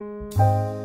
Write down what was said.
you